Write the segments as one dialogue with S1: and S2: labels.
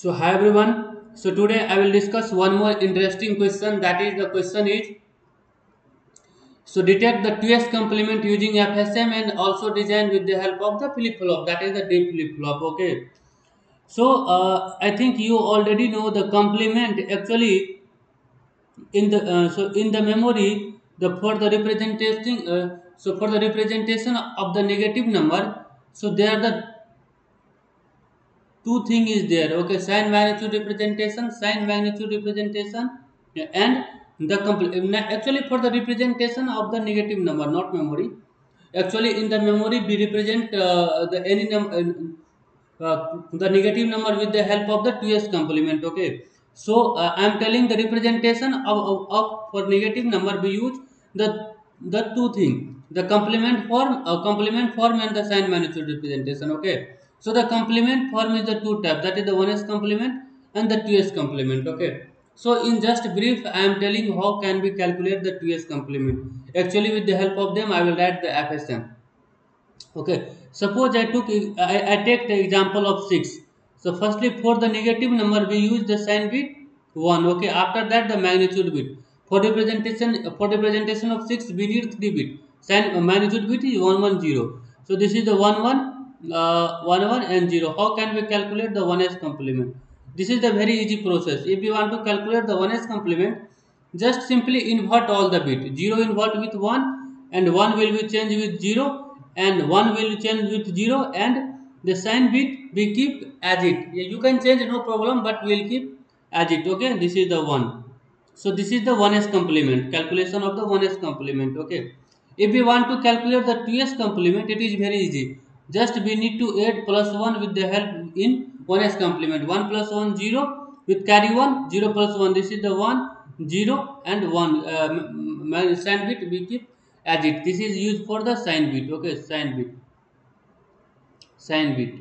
S1: so hi everyone so today i will discuss one more interesting question that is the question is so detect the 2s complement using fsm and also design with the help of the flip flop that is the deep flip flop okay so uh, i think you already know the complement actually in the uh, so in the memory the for the representing uh, so for the representation of the negative number so there are the two thing is there okay sign magnitude representation sign magnitude representation and the eh, actually for the representation of the negative number not memory actually in the memory we represent uh, the any uh, uh, the negative number with the help of the 2s complement okay so uh, i am telling the representation of, of, of, for negative number we use the the two thing the complement form uh, complement form and the sign magnitude representation okay so the complement form is the two type. that is the 1s complement and the 2s complement okay. So in just brief I am telling how can we calculate the 2s complement. Actually with the help of them I will write the FSM. Okay suppose I took I, I take the example of 6. So firstly for the negative number we use the sign bit 1 okay after that the magnitude bit. For representation for representation of 6 we need 3 bit. Sign uh, magnitude bit is 110. So this is the 1 1 uh, 1 1 and 0 how can we calculate the 1s complement this is the very easy process if you want to calculate the 1s complement just simply invert all the bit 0 invert with 1 and 1 will be changed with 0 and 1 will change with 0 and the sign bit we keep as it you can change no problem but we will keep as it okay this is the 1 so this is the 1s complement calculation of the 1s complement okay if we want to calculate the 2s complement it is very easy just we need to add plus 1 with the help in 1's complement. 1 plus 1, 0. With carry 1, 0 plus 1. This is the 1, 0 and 1. Uh, sign bit we keep as it. This is used for the sign bit. Okay, sign bit. Sign bit.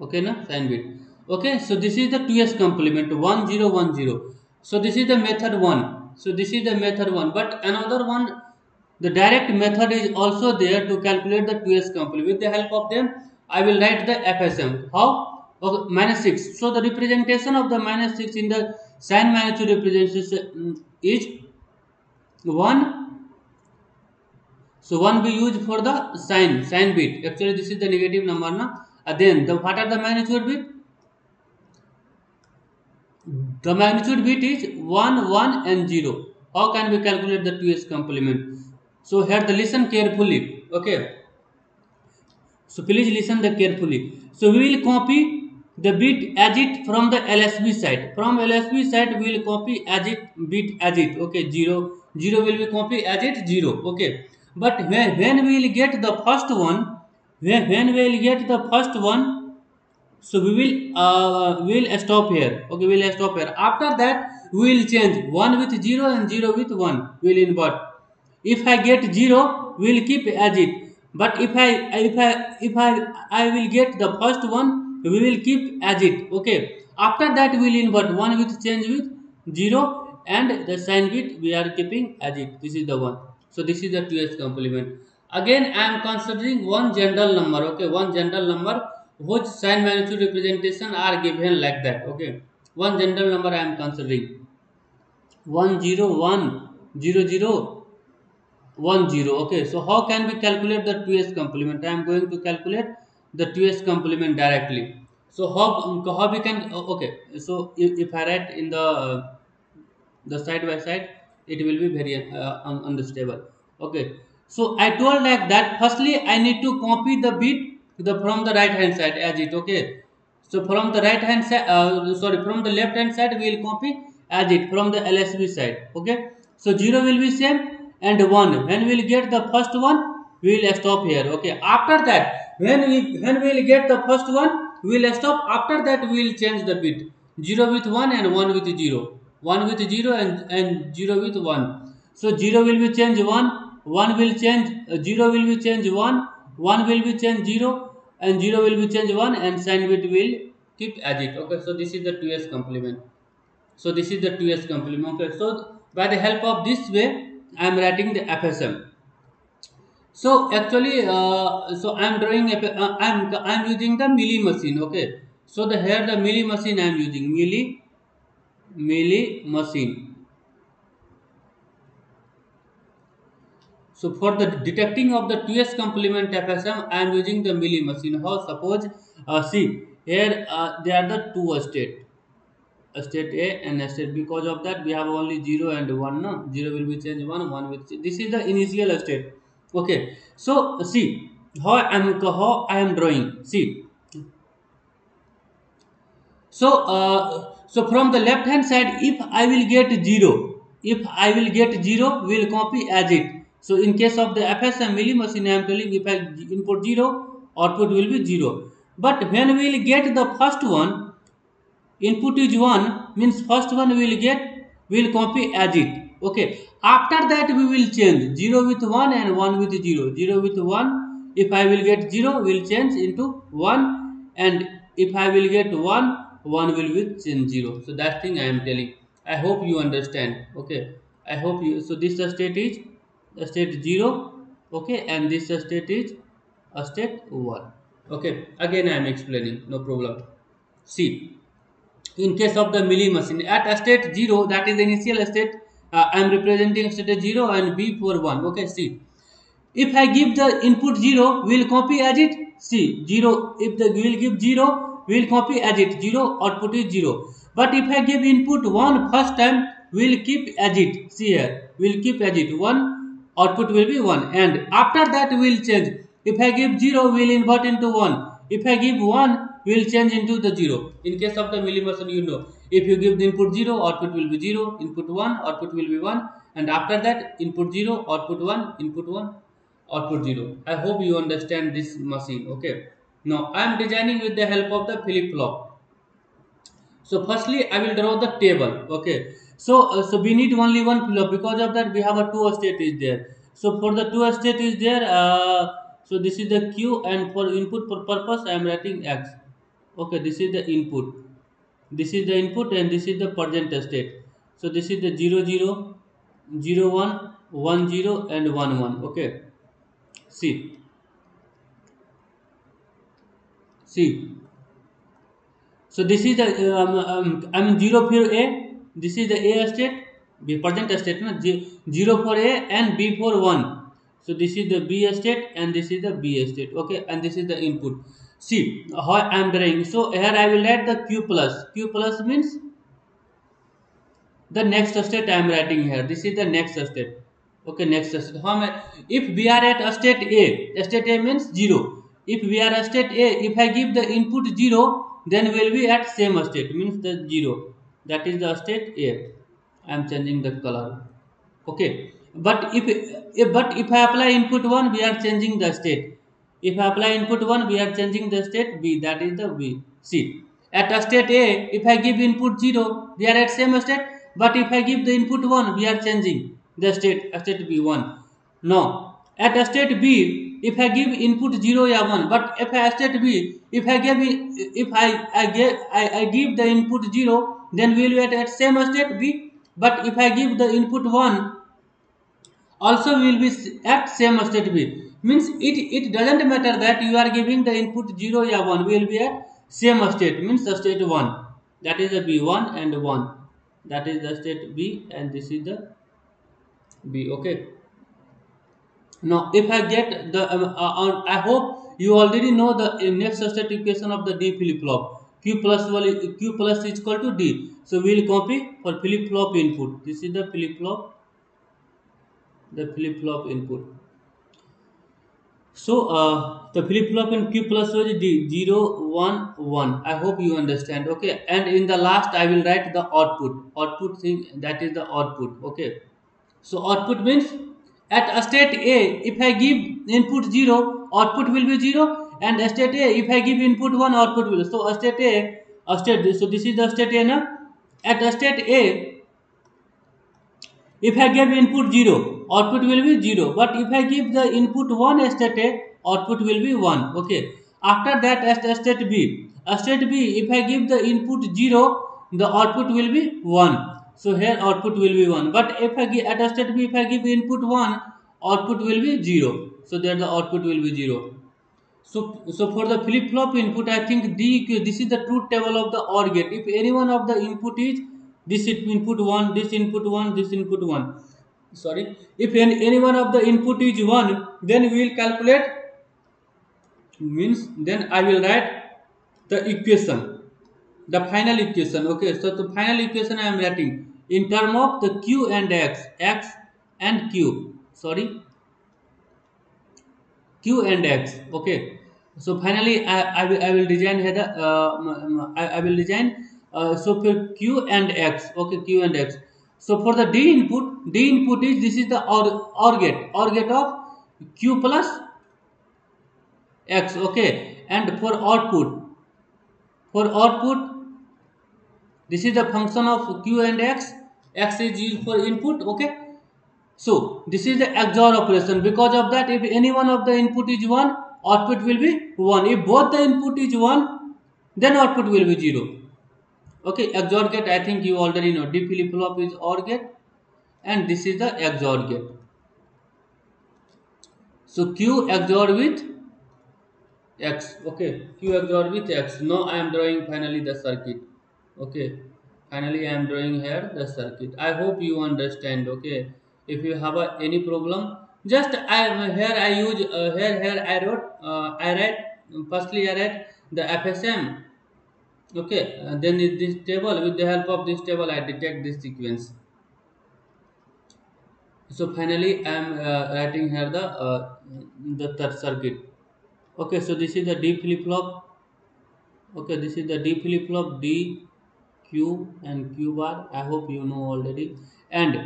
S1: Okay, now sign bit. Okay, so this is the 2s complement 1010. So this is the method 1. So this is the method 1. But another one the direct method is also there to calculate the 2s complement. With the help of them, I will write the FSM. How? Okay, minus 6. So the representation of the minus 6 in the sign magnitude representation mm, is 1. So 1 we use for the sign, sign bit. Actually this is the negative number. Na? And then the, what are the magnitude bit? The magnitude bit is 1, 1 and 0. How can we calculate the 2s complement? so here the listen carefully okay so please listen the carefully so we will copy the bit as it from the lsb side from lsb side we will copy as it bit as it okay zero zero will be copy as it zero okay but when when we will get the first one when when we will get the first one so we will uh, we will stop here okay we will stop here after that we will change one with zero and zero with one we will invert if i get 0 we will keep as it but if i if i if i i will get the first one we will keep as it okay after that we'll invert one with change with 0 and the sign with we are keeping as it this is the one so this is the 2s complement again i am considering one general number okay one general number whose sign magnitude representation are given like that okay one general number i am considering One zero one zero zero 00 1 0 okay so how can we calculate the 2s complement i am going to calculate the 2s complement directly so how how we can oh, okay so if, if i write in the uh, the side by side it will be very uh, unstable okay so i told like that firstly i need to copy the bit the from the right hand side as it okay so from the right hand side uh, sorry from the left hand side we will copy as it from the lsb side okay so 0 will be same and 1 when we will get the first one we will stop here okay after that when we when we will get the first one we will stop after that we will change the bit 0 with 1 and 1 with 0 1 with 0 and, and 0 with 1 so 0 will be change 1 1 will change uh, 0 will be change 1 1 will be change 0 and 0 will be change 1 and sign bit will keep as it okay so this is the 2s complement so this is the 2s complement okay so by the help of this way I am writing the FSM. So actually, uh, so I am drawing. Uh, I am I am using the milli machine. Okay. So the here the milli machine I am using milli milli machine. So for the detecting of the 2s complement FSM, I am using the milli machine. How suppose uh, see here uh, there are the two state. state A and state B. Because of that, we have only 0 and 1. No? 0 will be changed 1, 1 will change. This is the initial state. Okay. So, see how I am drawing. See. Uh, so from the left hand side, if I will get 0, will copy as it. So in case of the FSMLE machine, I am telling if I input 0, output will be 0. But when we will get the first one, input is 1 means first one we will get we will copy as it okay after that we will change 0 with 1 and 1 with 0 0 with 1 if I will get 0 will change into 1 and if I will get 1 1 will be change 0 so that thing I am telling I hope you understand okay I hope you so this state is a state 0 okay and this state is a state 1 okay again I am explaining no problem see in case of the Milli machine. At state 0, that is initial state, uh, I am representing state 0 and B for 1. Okay, see. If I give the input 0, will copy as it? See, 0. If the will give 0, will copy as it. 0, output is 0. But if I give input 1 first time, will keep as it. See here, will keep as it. 1, output will be 1. And after that, will change. If I give 0, will invert into 1 if I give 1, will change into the 0. In case of the millimeter, you know. If you give the input 0, output will be 0. Input 1, output will be 1. And after that, input 0, output 1, input 1, output 0. I hope you understand this machine. Okay. Now, I am designing with the help of the flip-flop. So, firstly, I will draw the table. Okay. So, uh, so we need only one flip-flop. Because of that, we have a two state is there. So, for the two state is there, uh, so this is the q and for input for purpose i am writing x okay this is the input this is the input and this is the present state so this is the 0 0 0 1 1 0 and 1 1 okay see see so this is the um, um, i am 0 for a this is the a state the present state no? 0 for a and b for 1 so this is the B state and this is the B state. Okay, and this is the input. See how I am drawing. So here I will add the Q plus. Q plus means the next state I am writing here. This is the next state. Okay, next state. How I, if we are at state A, state A means zero. If we are at state A, if I give the input zero, then we will be at same state means the zero. That is the state A. I am changing the color. Okay but if, if but if i apply input 1 we are changing the state if i apply input 1 we are changing the state b that is the b c at a state a if i give input 0 we are at same state but if i give the input 1 we are changing the state state b1 no at a state b if i give input 0 or 1 but if i state b if i give if i i give i, I give the input 0 then we will be at, at same state b but if i give the input 1 also will be at same state b means it it doesn't matter that you are giving the input 0 or 1 we will be at same state means the state 1 that is the b1 and 1 that is the state b and this is the b okay now if i get the um, uh, uh i hope you already know the uh, next state equation of the d flip flop q plus q plus is equal to d so we will copy for flip flop input this is the flip flop the flip-flop input. So uh, the flip-flop in Q plus was D, 0, 1, 1. I hope you understand. Okay. And in the last, I will write the output. Output thing, that is the output. Okay. So output means at a state A, if I give input 0, output will be 0. And a state A, if I give input 1, output will. So a state A, a state, so this is the state A na At a state A, if I give input 0, output will be 0 but if I give the input 1 state A output will be 1 okay after that state B state B if I give the input 0 the output will be 1 so here output will be 1 but if I give at state B if I give input 1 output will be 0 so there the output will be 0 so, so for the flip-flop input, I think the, this is the truth table of the OR gate. If any one of the input is this input 1, this input 1, this input 1. sorry if any, any one of the input is 1 then we will calculate means then I will write the equation the final equation okay so the final equation I am writing in term of the q and x x and q sorry q and x okay so finally I, I, will, I will design here the uh, I, I will design uh, so for q and x okay q and x so for the D input, D input is this is the OR, OR gate, OR gate of Q plus X, okay. And for output, for output, this is the function of Q and X, X is used for input, okay. So this is the XOR operation. Because of that, if any one of the input is 1, output will be 1. If both the input is 1, then output will be 0 okay XOR gate I think you already know D flip flop is OR gate and this is the XOR gate so Q XOR with X okay Q XOR with X now I am drawing finally the circuit okay finally I am drawing here the circuit I hope you understand okay if you have any problem just I here I use uh, here here I wrote uh, I write firstly I write the FSM okay uh, then in this table with the help of this table i detect this sequence so finally i am uh, writing here the uh, the third circuit okay so this is the d flip flop okay this is the d flip flop d q and q bar i hope you know already and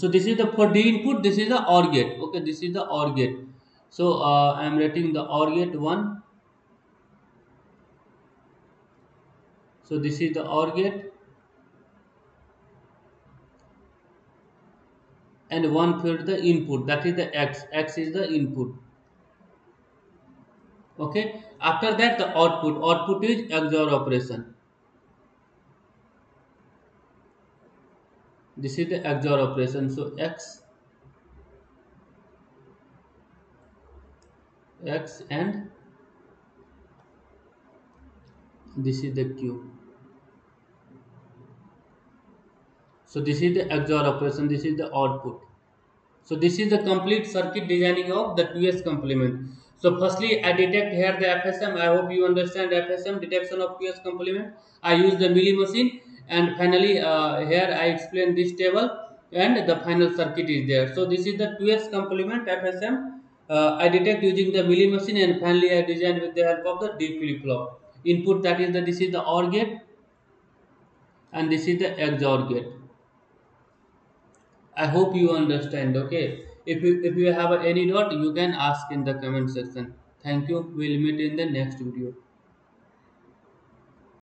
S1: so this is the for d input this is the or gate okay this is the or gate so uh, i am writing the or gate 1 so this is the OR gate and one field the input that is the x x is the input okay after that the output output is xor operation this is the xor operation so x x and this is the q so this is the XOR operation this is the output so this is the complete circuit designing of the 2s complement so firstly I detect here the FSM I hope you understand FSM detection of 2s complement I use the Milli machine and finally uh, here I explain this table and the final circuit is there so this is the 2s complement FSM uh, I detect using the Milli machine and finally I design with the help of the D flip-flop input that is the this is the OR gate and this is the XOR gate I hope you understand. Okay. If you if you have any doubt, you can ask in the comment section. Thank you. We'll meet in the next video.